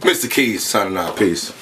Mr. Keys signing out. Peace.